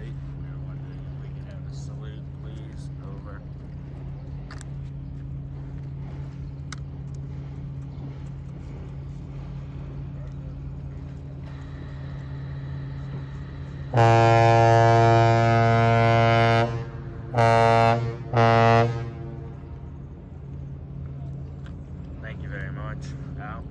light. We were wondering if we could have a salute, please. Over. Thank you very much. Out.